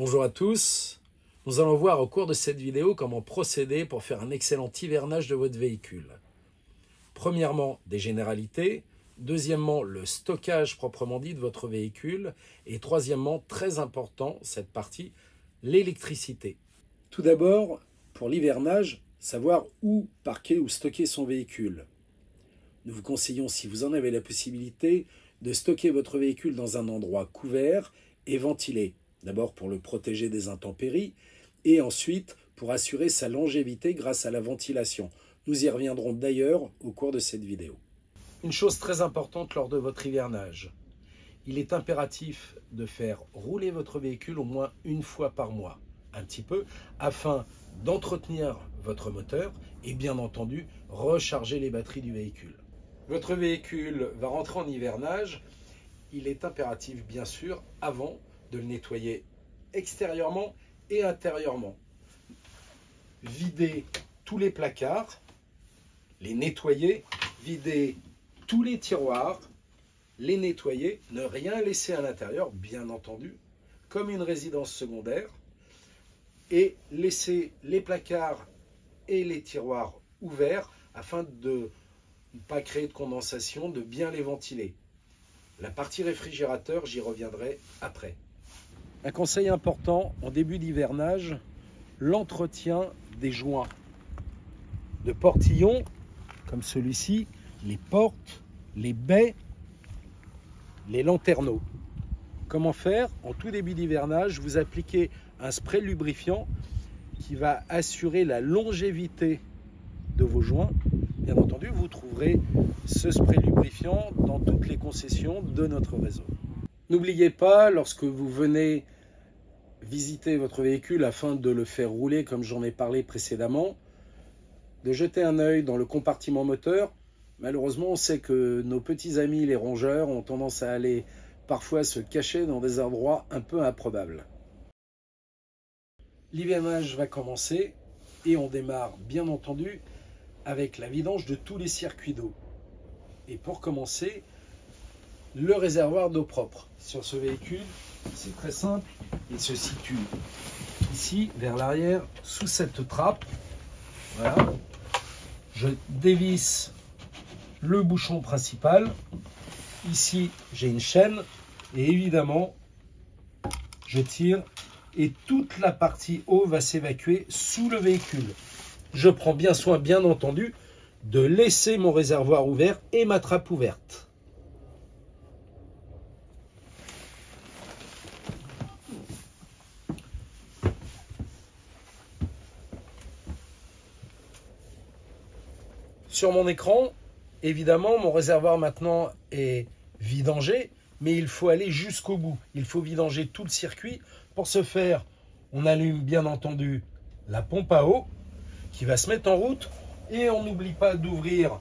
Bonjour à tous. Nous allons voir au cours de cette vidéo comment procéder pour faire un excellent hivernage de votre véhicule. Premièrement, des généralités. Deuxièmement, le stockage proprement dit de votre véhicule. Et troisièmement, très important, cette partie, l'électricité. Tout d'abord, pour l'hivernage, savoir où parquer ou stocker son véhicule. Nous vous conseillons, si vous en avez la possibilité, de stocker votre véhicule dans un endroit couvert et ventilé. D'abord pour le protéger des intempéries et ensuite pour assurer sa longévité grâce à la ventilation. Nous y reviendrons d'ailleurs au cours de cette vidéo. Une chose très importante lors de votre hivernage. Il est impératif de faire rouler votre véhicule au moins une fois par mois, un petit peu, afin d'entretenir votre moteur et bien entendu recharger les batteries du véhicule. Votre véhicule va rentrer en hivernage. Il est impératif bien sûr avant de le nettoyer extérieurement et intérieurement. Vider tous les placards, les nettoyer, vider tous les tiroirs, les nettoyer, ne rien laisser à l'intérieur, bien entendu, comme une résidence secondaire, et laisser les placards et les tiroirs ouverts afin de ne pas créer de condensation, de bien les ventiler. La partie réfrigérateur, j'y reviendrai après. Un conseil important en début d'hivernage, l'entretien des joints de portillons, comme celui-ci, les portes, les baies, les lanterneaux. Comment faire? En tout début d'hivernage, vous appliquez un spray lubrifiant qui va assurer la longévité de vos joints. Bien entendu, vous trouverez ce spray lubrifiant dans toutes les concessions de notre réseau. N'oubliez pas, lorsque vous venez visiter votre véhicule afin de le faire rouler comme j'en ai parlé précédemment, de jeter un œil dans le compartiment moteur. Malheureusement, on sait que nos petits amis les rongeurs ont tendance à aller parfois se cacher dans des endroits un peu improbables. L'hivernage va commencer et on démarre bien entendu avec la vidange de tous les circuits d'eau. Et pour commencer, le réservoir d'eau propre. Sur ce véhicule, c'est très simple, il se situe ici, vers l'arrière, sous cette trappe. Voilà. Je dévisse le bouchon principal. Ici, j'ai une chaîne. Et évidemment, je tire et toute la partie eau va s'évacuer sous le véhicule. Je prends bien soin, bien entendu, de laisser mon réservoir ouvert et ma trappe ouverte. Sur mon écran, évidemment, mon réservoir maintenant est vidangé, mais il faut aller jusqu'au bout. Il faut vidanger tout le circuit. Pour ce faire, on allume bien entendu la pompe à eau qui va se mettre en route et on n'oublie pas d'ouvrir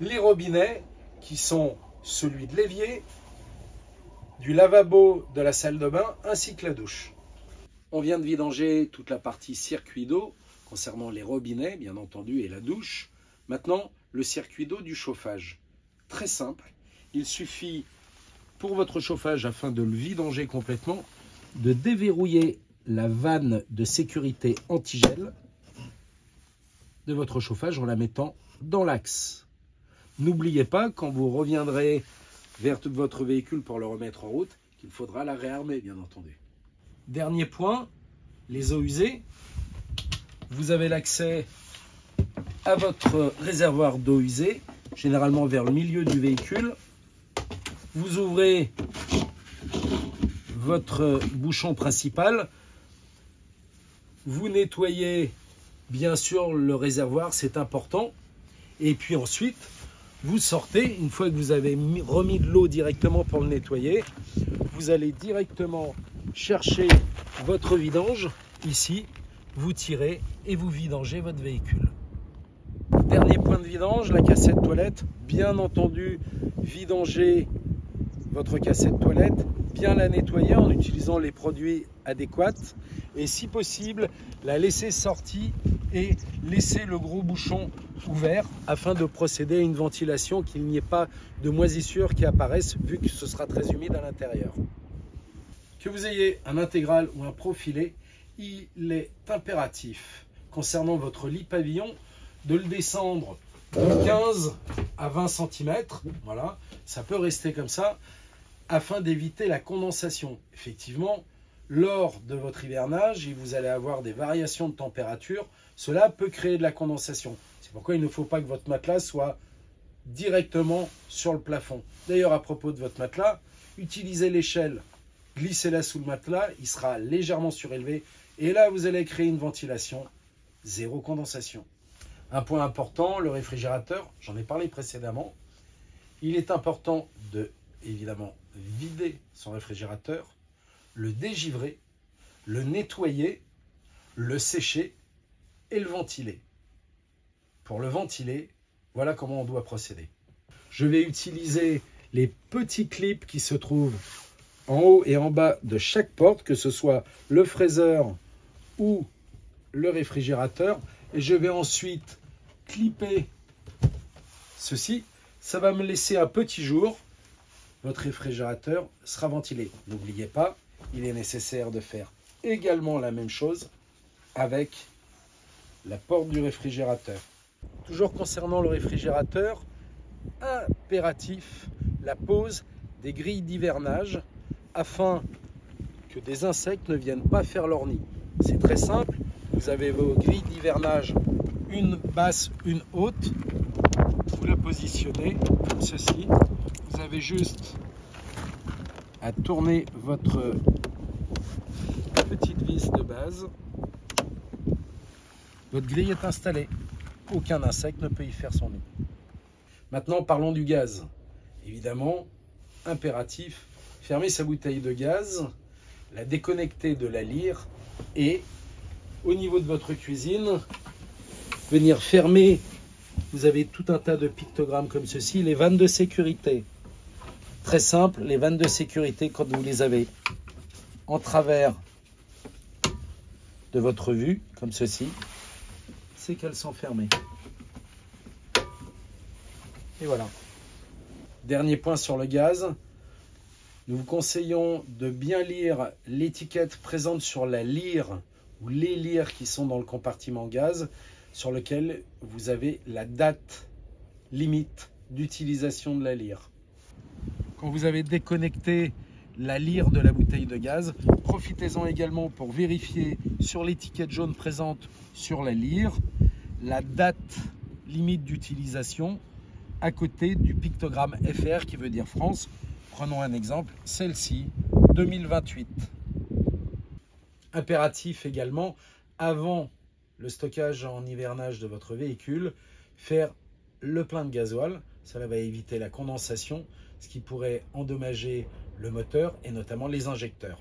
les robinets qui sont celui de l'évier, du lavabo de la salle de bain ainsi que la douche. On vient de vidanger toute la partie circuit d'eau concernant les robinets bien entendu et la douche. Maintenant, le circuit d'eau du chauffage. Très simple. Il suffit pour votre chauffage, afin de le vidanger complètement, de déverrouiller la vanne de sécurité antigel de votre chauffage en la mettant dans l'axe. N'oubliez pas, quand vous reviendrez vers votre véhicule pour le remettre en route, qu'il faudra la réarmer, bien entendu. Dernier point, les eaux usées. Vous avez l'accès à votre réservoir d'eau usée, généralement vers le milieu du véhicule. Vous ouvrez votre bouchon principal. Vous nettoyez bien sûr le réservoir, c'est important. Et puis ensuite, vous sortez, une fois que vous avez remis de l'eau directement pour le nettoyer, vous allez directement chercher votre vidange ici, vous tirez et vous vidangez votre véhicule. Dernier point de vidange, la cassette toilette. Bien entendu, vidanger votre cassette toilette, bien la nettoyer en utilisant les produits adéquats et si possible, la laisser sortie et laisser le gros bouchon ouvert afin de procéder à une ventilation, qu'il n'y ait pas de moisissures qui apparaissent vu que ce sera très humide à l'intérieur. Que vous ayez un intégral ou un profilé, il est impératif concernant votre lit pavillon de le descendre de 15 à 20 cm. Voilà, ça peut rester comme ça afin d'éviter la condensation. Effectivement, lors de votre hivernage, vous allez avoir des variations de température. Cela peut créer de la condensation. C'est pourquoi il ne faut pas que votre matelas soit directement sur le plafond. D'ailleurs, à propos de votre matelas, utilisez l'échelle, glissez-la sous le matelas, il sera légèrement surélevé. Et là, vous allez créer une ventilation, zéro condensation. Un point important, le réfrigérateur, j'en ai parlé précédemment. Il est important de, évidemment, vider son réfrigérateur, le dégivrer, le nettoyer, le sécher et le ventiler. Pour le ventiler, voilà comment on doit procéder. Je vais utiliser les petits clips qui se trouvent en haut et en bas de chaque porte, que ce soit le fraiseur ou le réfrigérateur. Et je vais ensuite clipper ceci. Ça va me laisser un petit jour. Votre réfrigérateur sera ventilé. N'oubliez pas, il est nécessaire de faire également la même chose avec la porte du réfrigérateur. Toujours concernant le réfrigérateur, impératif la pose des grilles d'hivernage afin que des insectes ne viennent pas faire leur nid. C'est très simple, vous avez vos grilles d'hivernage, une basse, une haute, vous la positionnez comme ceci, vous avez juste à tourner votre petite vis de base, votre grille est installée aucun insecte ne peut y faire son nid. Maintenant, parlons du gaz. Évidemment, impératif, fermer sa bouteille de gaz, la déconnecter de la lyre et, au niveau de votre cuisine, venir fermer, vous avez tout un tas de pictogrammes comme ceci, les vannes de sécurité. Très simple, les vannes de sécurité, quand vous les avez en travers de votre vue, comme ceci, c'est qu'elles sont fermées. Et voilà. Dernier point sur le gaz. Nous vous conseillons de bien lire l'étiquette présente sur la lyre ou les lyres qui sont dans le compartiment gaz sur lequel vous avez la date limite d'utilisation de la lyre. Quand vous avez déconnecté la lyre de la bouteille de gaz. Profitez-en également pour vérifier sur l'étiquette jaune présente sur la lyre la date limite d'utilisation à côté du pictogramme FR qui veut dire France. Prenons un exemple, celle-ci, 2028. Impératif également, avant le stockage en hivernage de votre véhicule, faire le plein de gasoil. Cela va éviter la condensation, ce qui pourrait endommager le moteur et notamment les injecteurs.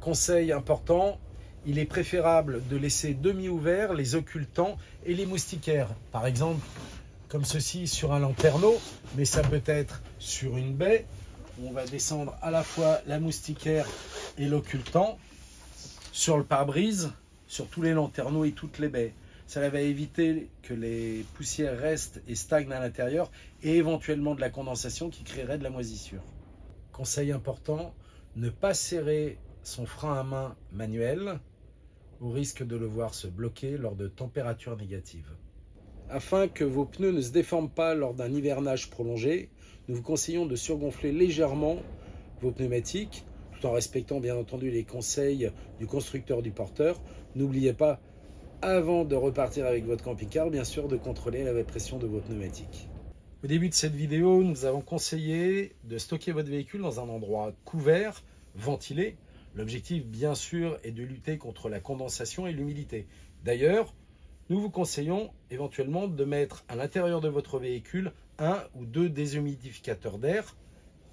Conseil important, il est préférable de laisser demi-ouverts les occultants et les moustiquaires. Par exemple, comme ceci sur un lanterneau, mais ça peut être sur une baie. On va descendre à la fois la moustiquaire et l'occultant sur le pare-brise, sur tous les lanterneaux et toutes les baies. Cela va éviter que les poussières restent et stagnent à l'intérieur et éventuellement de la condensation qui créerait de la moisissure. Conseil important, ne pas serrer son frein à main manuel au risque de le voir se bloquer lors de températures négatives. Afin que vos pneus ne se déforment pas lors d'un hivernage prolongé, nous vous conseillons de surgonfler légèrement vos pneumatiques tout en respectant bien entendu les conseils du constructeur du porteur. N'oubliez pas, avant de repartir avec votre camping-car, bien sûr, de contrôler la pression de vos pneumatiques. Au début de cette vidéo, nous avons conseillé de stocker votre véhicule dans un endroit couvert, ventilé. L'objectif, bien sûr, est de lutter contre la condensation et l'humidité. D'ailleurs, nous vous conseillons éventuellement de mettre à l'intérieur de votre véhicule un ou deux déshumidificateurs d'air.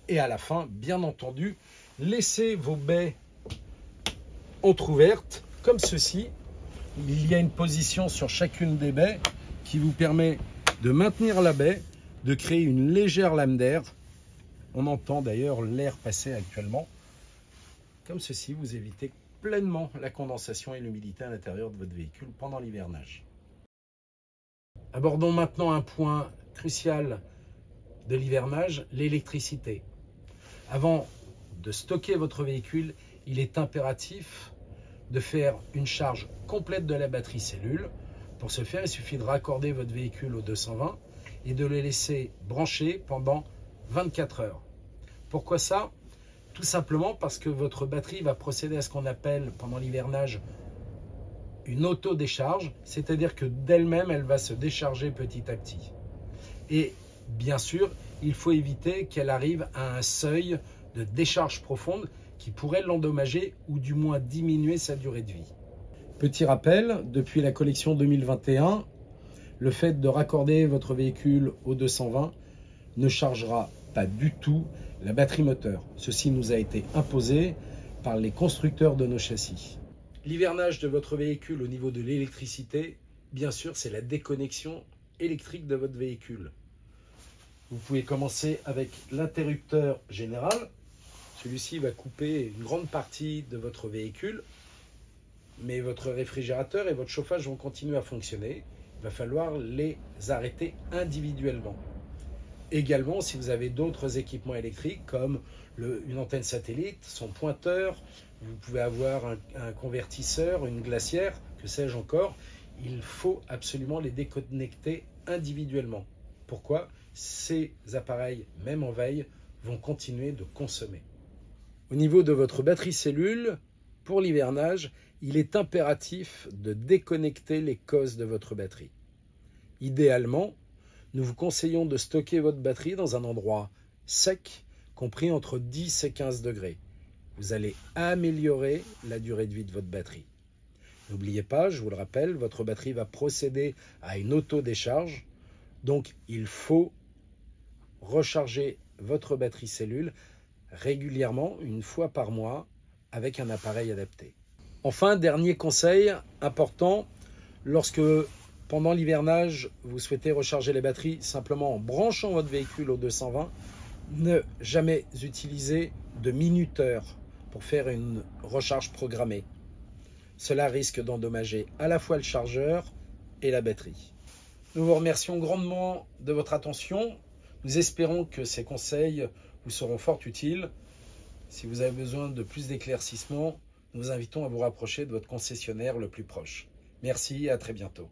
Et à la fin, bien entendu, laissez vos baies entrouvertes, comme ceci. Il y a une position sur chacune des baies qui vous permet de maintenir la baie de créer une légère lame d'air. On entend d'ailleurs l'air passer actuellement. Comme ceci, vous évitez pleinement la condensation et l'humidité à l'intérieur de votre véhicule pendant l'hivernage. Abordons maintenant un point crucial de l'hivernage, l'électricité. Avant de stocker votre véhicule, il est impératif de faire une charge complète de la batterie cellule. Pour ce faire, il suffit de raccorder votre véhicule au 220 et de le laisser brancher pendant 24 heures. Pourquoi ça? Tout simplement parce que votre batterie va procéder à ce qu'on appelle pendant l'hivernage une auto-décharge, c'est-à-dire que d'elle-même, elle va se décharger petit à petit. Et bien sûr, il faut éviter qu'elle arrive à un seuil de décharge profonde qui pourrait l'endommager ou du moins diminuer sa durée de vie. Petit rappel, depuis la collection 2021, le fait de raccorder votre véhicule au 220 ne chargera pas du tout la batterie moteur. Ceci nous a été imposé par les constructeurs de nos châssis. L'hivernage de votre véhicule au niveau de l'électricité, bien sûr, c'est la déconnexion électrique de votre véhicule. Vous pouvez commencer avec l'interrupteur général. Celui-ci va couper une grande partie de votre véhicule, mais votre réfrigérateur et votre chauffage vont continuer à fonctionner. Il va falloir les arrêter individuellement. Également, si vous avez d'autres équipements électriques comme une antenne satellite, son pointeur, vous pouvez avoir un, un convertisseur, une glacière, que sais-je encore, il faut absolument les déconnecter individuellement. Pourquoi? Ces appareils, même en veille, vont continuer de consommer. Au niveau de votre batterie cellule, pour l'hivernage, il est impératif de déconnecter les causes de votre batterie. Idéalement, nous vous conseillons de stocker votre batterie dans un endroit sec, compris entre 10 et 15 degrés. Vous allez améliorer la durée de vie de votre batterie. N'oubliez pas, je vous le rappelle, votre batterie va procéder à une auto-décharge. Donc, il faut recharger votre batterie cellule régulièrement, une fois par mois, avec un appareil adapté. Enfin, dernier conseil important, lorsque pendant l'hivernage, vous souhaitez recharger les batteries simplement en branchant votre véhicule au 220. Ne jamais utiliser de minuteur pour faire une recharge programmée. Cela risque d'endommager à la fois le chargeur et la batterie. Nous vous remercions grandement de votre attention. Nous espérons que ces conseils vous seront fort utiles. Si vous avez besoin de plus d'éclaircissements, nous vous invitons à vous rapprocher de votre concessionnaire le plus proche. Merci et à très bientôt.